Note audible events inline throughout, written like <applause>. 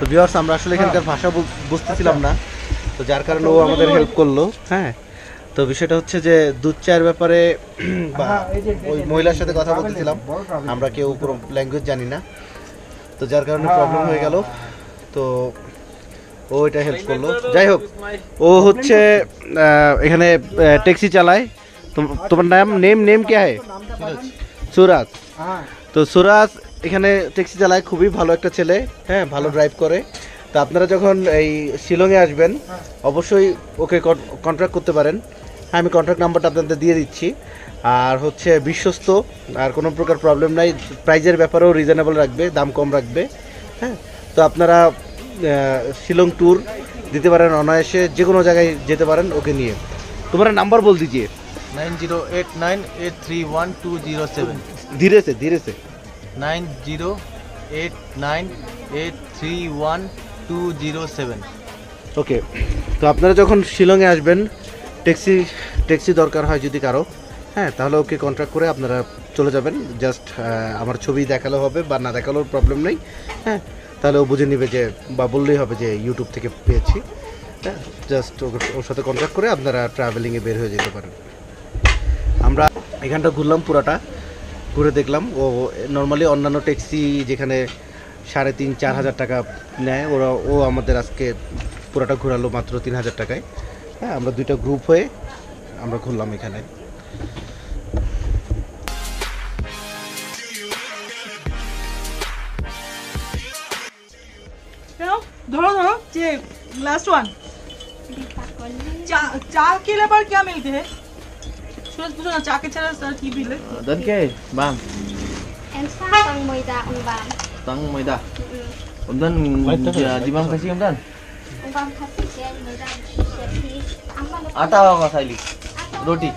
তো ভিউয়ার্স আমরা আসলে এখানকার ভাষা বুঝতেছিলাম না। তো যার কারণে ও আমাদের হেল্প করল। হ্যাঁ। তো বিষয়টা হচ্ছে যে দুধ চায়ের ব্যাপারে <clears throat> বা ওই মহিলার সাথে কথা বলতেছিলাম। আমরা কেউ পুরো ল্যাঙ্গুয়েজ জানি না। তো যার কারণে প্রবলেম হয়ে গেল। তো ও এটা হেল্প করল। যাই হোক, ও হচ্ছে এখানে ট্যাক্সি চালায়। তুম- তোমার নাম নেম নেম কে হয় সুরাজ। তো সুরাজ এখানে ট্যাক্সি চালায় খুবই ভালো একটা ছেলে হ্যাঁ ভালো ড্রাইভ করে। তো আপনারা যখন এই শিলংয়ে আসবেন অবশ্যই ওকে কন্ট্রাক্ট করতে পারেন। হ্যাঁ আমি কন্ট্রাক্ট নাম্বারটা আপনাদের দিয়ে দিচ্ছি। আর হচ্ছে বিশ্বস্ত আর কোনো প্রকার প্রবলেম নাই। প্রাইজের ব্যাপারেও রিজনেবল রাখবে দাম কম রাখবে। হ্যাঁ তো আপনারা শিলং ট্যুর দিতে পারেন অনায়াসে যে কোনো জায়গায় যেতে পারেন ওকে নিয়ে। তোমার নাম্বার বল দিজিয়ে। Nine zero eight nine eight three one two zero seven ধীরেছে ধীরেছে nine zero eight nine eight three one two zero seven. Okay, তো আপনারা যখন শিলংয়ে আসবেন, ট্যাক্সি ট্যাক্সি দরকার হয় যদি কারও হ্যাঁ তাহলে ওকে কন্ট্রাক্ট করে আপনারা চলে যাবেন। জাস্ট আমার ছবি দেখাল হবে বা না দেখালেও প্রবলেম নেই হ্যাঁ তাহলে ও বুঝে নেবে যে, বা বললেই হবে যে ইউটিউব থেকে পেয়েছি হ্যাঁ জাস্ট ওর সাথে কন্ট্যাক্ট করে আপনারা ট্রাভেলিংয়ে বের হয়ে যেতে পারেন। আমরা এখানটা ঘুরলাম পুরাটা। ঘুরে দেখলাম ও নর্মালি অন্যান্য ট্যাক্সি যেখানে সাড়ে তিন চার হাজার টাকা নেয় ওরা ও আমাদের আজকে পুরাটা ঘোরালো মাত্র তিন হাজার টাকায় হ্যাঁ আমরা দুইটা গ্রুপ হয়ে আমরা ঘুরলাম এখানে चलो धरो धरो ये लास्ट वन चा चा के अलावा क्या मिलते हैं सूरज पूछो ना चा के छाड़ा सर की मिले दन के balm Em sa tầng 10 ta ông bà तंग मैदा उमदन जीवाम कैसी उमदन ông bà khát sẽ 10 ta sẽ thì ông bà आटा होगा साइली रोटी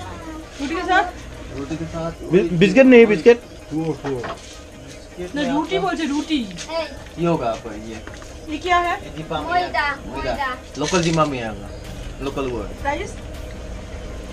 रोटी के साथ रोटी के साथ बिस्किट नहीं बिस्किट ना रोटी बोलते रोटी Ê, ये होगा आपका ये ये क्या है ये जीपा में 10 ta मैदा 10 ta लोकल जीमा में आएगा लोकल वर्ड प्राइस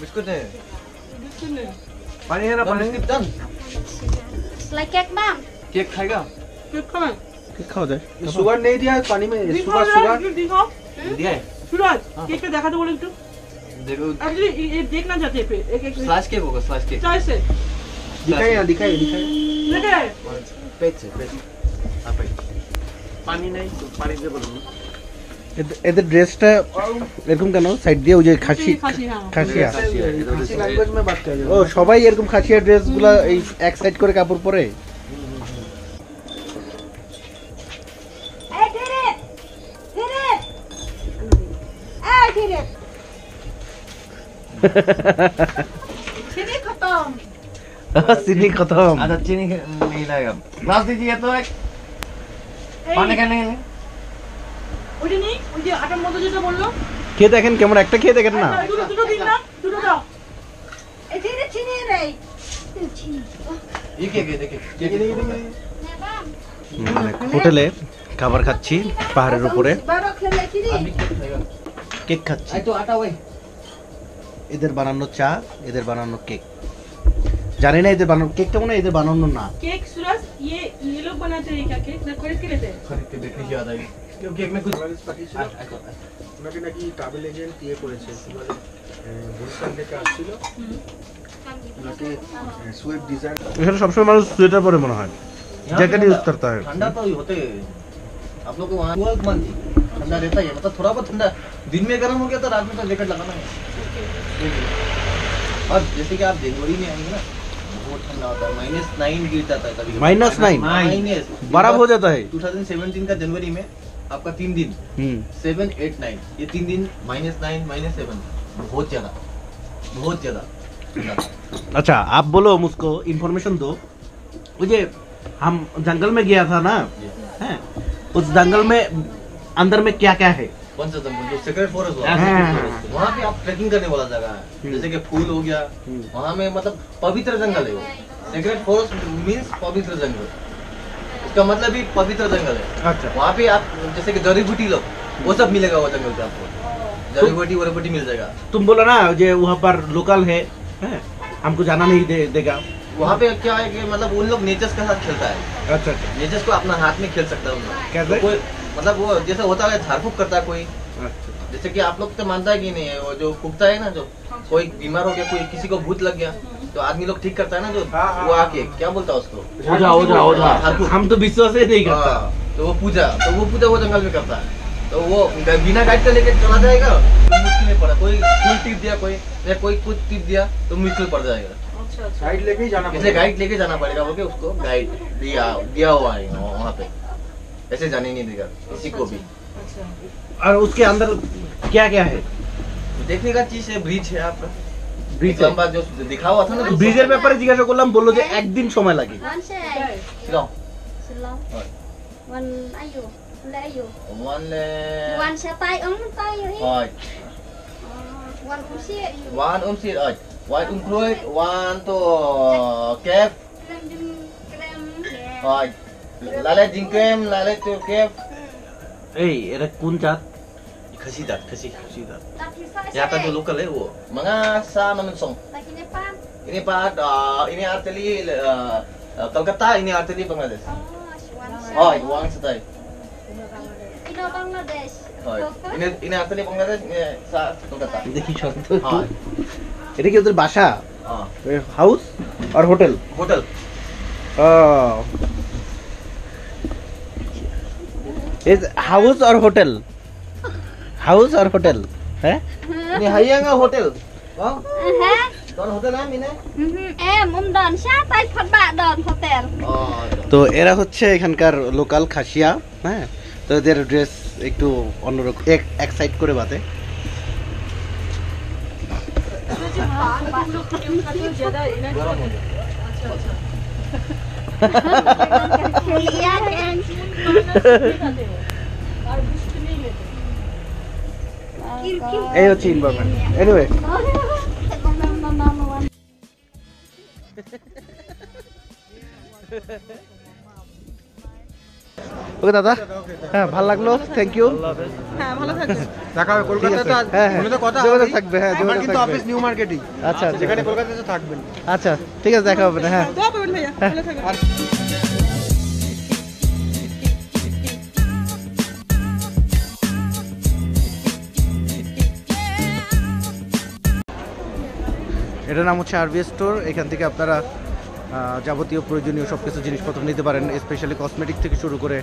बिस्कुट है बिस्कुट नहीं पानी है ना पानी done like cake ma'am cake खाएगा केक खाए केक खाओ दे शुगर नहीं दिया पानी में शुगर शुगर दिखाओ दिया है सूरज केक का दिखा दो बोलो एकटू देखो एक्चुअली ये देखना चाहते हैं एक एक स्लैश केक होगा स्लैश केक चाय से दिखाए ना दिखाए दिखाए दिखाए पेट से पेट हाँ पेट पानी नहीं पानी दे बोलो এদের- এদের ড্রেসটা এরকম কেন সাইড দিয়ে ওই যে খাসি খাসি হ্যাঁ খাসিয়া किसी लैंग्वेज में बात कर ও সবাই এরকম খাসিয়া ড্রেসগুলো এই এক সাইড করে কাপড় পরে ए धीरे धीरे ए धीरे <laughs> चीनी खत्म চিনি খতম आधा चीनी नहीं लगेगा ग्लास दीजिए तो एक पानी का नहीं ওই যে আটার যেটা বলল। খেয়ে দেখেন কেমন একটা খেয়ে দেখেন না। দুটো দিন না দুটো দাও। চিনি নেই। মানে হোটেলে খাবার খাচ্ছি পাহাড়ের উপরে। কেক খাচ্ছি। এদের বানানো চা এদের বানানো কেক। জানি না এদের বানানো তো মনে এদের বানানো না। কেক সুরা ये ये लोग बनाते हैं क्या केक ना खरीद के लेते हैं खरीद के देखने की याद आई क्यों केक में कुछ ওনাকে নাকি ট্রাভেল এজেন্ট ইয়ে করেছে কি বলে বরিশাল থেকে আসছিল ওনাকে সুইফট ডিজায়ার এখানে সবসময় মানুষ সোয়েটার পরে মনে হয় जैकेट यूज करता है ठंडा तो होते हैं आप लोग को वहाँ ट्वेल्थ मंथ ठंडा रहता है मतलब थोड़ा बहुत ठंडा दिन में गर्म हो गया तो रात में तो जैकेट लगाना है और जैसे कि आप जनवरी में आएंगे ना बहुत ठंडा होता है। माइनस नाइन गिर जाता है कभी Minus nine? माइनस। बर्फ़ हो जाता है। 2017 का जनवरी में आपका तीन दिन। हम्म। Seven eight nine. ये तीन दिन माइनस नाइन माइनस सेवन। बहुत ज़्यादा। बहुत ज़्यादा। अच्छा आप बोलो मुझको इन्फॉर्मेशन दो। मुझे हम जंगल में गया था ना? हैं? उस जंगल में अंदर में क्या क्या है? कौन जो सेक्रेट फॉरेस्ट हाँ, हाँ, हाँ, वहाँ पे आप ट्रैकिंग करने वाला जगह है। जैसे कि फूल हो गया वहाँ में मतलब पवित्र जंगल है वो। सेक्रेट फॉरेस्ट मीन्स पवित्र जंगल। इसका मतलब भी पवित्र जंगल है। अच्छा। वहाँ पे आप जैसे कि जड़ी बूटी लो वो सब मिलेगा वो जंगल पे आपको। जड़ी बूटी मिल जाएगा। तुम बोला ना जो वहाँ पर लोकल है हैं? हमको जाना नहीं दे, देगा। वहाँ पे क्या है कि मतलब उन लोग नेचर के साथ खेलता है। अच्छा अच्छा। नेचर्स को अपना हाथ में खेल सकता है उन लोग। कैसे? कोई मतलब वो जैसे होता है झाड़ फूक करता है कोई। अच्छा। जैसे कि आप लोग तो मानता है कि नहीं है वो जो फूकता है ना जो कोई बीमार हो गया कोई किसी को भूत लग गया तो आदमी लोग ठीक करता है ना जो वो आके क्या बोलता है उसको? ओझा ओझा ओझा हाँ, हम तो विश्वास ही नहीं करता। हाँ, तो वो पूजा तो वो पूजा वो जंगल में करता है। तो वो बिना गाइड के लेके चला जाएगा तो मुश्किल नहीं पड़ा। कोई फूल टिप दिया कोई या कोई कुछ टिप दिया तो मुश्किल पड़ जाएगा। अच्छा अच्छा। गाइड लेके जाना पड़ेगा। गाइड लेके जाना पड़ेगा बोल उसको गाइड दिया दिया हुआ है वहाँ पे। ऐसे जाने नहीं देगा किसी को भी अच्छा और उसके अंदर क्या क्या है देखने का चीज है ब्रिज है आपका ব্রিজ लंबा जो दिखा हुआ था ना जो- ব্রিজের ব্যাপারে জিজ্ঞাসা করলাম বললো যে একদিন সময় লাগে One say, Silaw. Silong. Rồi. One ayu. Le ayu. One le- One say tay ống tay ơi. Rồi. Ờ, One cũng xia ayu. One um sit rồi. One um kruy, one to kép. Krem jum krem. Rồi. Lale jingkem, lale to kép. এই এটা কোন জাত Khasi dat, khasi khasi dat. Tapi saya Yang akan tu local eh, wo. Mga sa naman song. Lagi ni pan. Ini pak, uh, ini artili uh, uh, Kolkata, ini artili Bangladesh. Oh, one say. Oh, one setay. Ino Bangladesh. Rồi. Local. Ini ini artili Bangladesh, ini sa Kolkata. দেখি শব্দ Rồi. এটা কি ওদের বাসা Ah, house আর hotel hotel. Is house और hotel house और hotel है Ini Hayanga Hotel. Oh, Ha? don hotel am ini. Em um don sa tay phật bạ don hotel. Oh, তো এরা হচ্ছে এখানকার লোকাল খাসিয়া হ্যাঁ তো এদের ড্রেস একটু অন্যরকম এক এক সাইড করে বাতে इसमें जो पान हम लोग यूज करते हैं ज्यादा এই হচ্ছে ইনভারমেন্ট এনিওয়ে ওকে দাদা? হ্যাঁ ভালো লাগল? থ্যাংক ইউ হ্যাঁ ভালো থাকবে দেখা হবে কলকাতাতে হ্যাঁ, হ্যাঁ। তো কথা যোগাযোগ থাকবে, হ্যাঁ, যোগাযোগ থাকবে। অফিস নিউ মার্কেটই আচ্ছা আচ্ছা। যেখানে কলকাতাতে থাকবেন। আচ্ছা ঠিক আছে দেখা হবে না হ্যাঁ ভাইয়া। ভালো থাকবেন। এটার নাম হচ্ছে আরবি স্টোর এখান থেকে আপনারা যাবতীয় প্রয়োজনীয় সব কিছু জিনিসপত্র নিতে পারেন স্পেশালি কসমেটিক থেকে শুরু করে